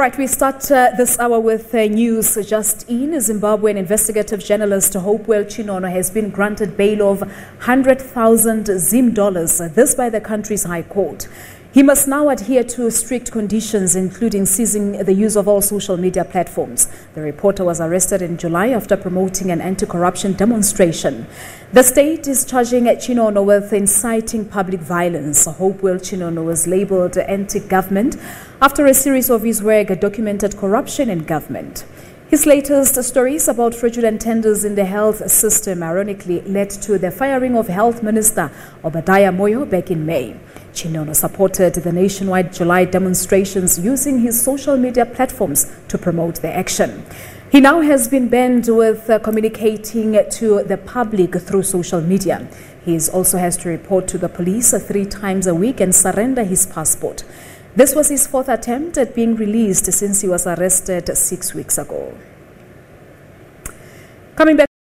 right, we start uh, this hour with uh, news just in. Zimbabwean investigative journalist Hopewell Chin'ono has been granted bail of 100,000 Zim dollars, this by the country's High Court. He must now adhere to strict conditions, including ceasing the use of all social media platforms. The reporter was arrested in July after promoting an anti-corruption demonstration. The state is charging Chin'ono with inciting public violence. Hopewell Chin'ono was labeled anti-government after a series of his work documented corruption in government. His latest stories about fraudulent tenders in the health system ironically led to the firing of Health Minister Obadiah Moyo back in May. Chin'ono supported the nationwide July demonstrations using his social media platforms to promote the action. He now has been banned with uh, communicating to the public through social media. He also has to report to the police three times a week and surrender his passport. This was his fourth attempt at being released since he was arrested six weeks ago. Coming back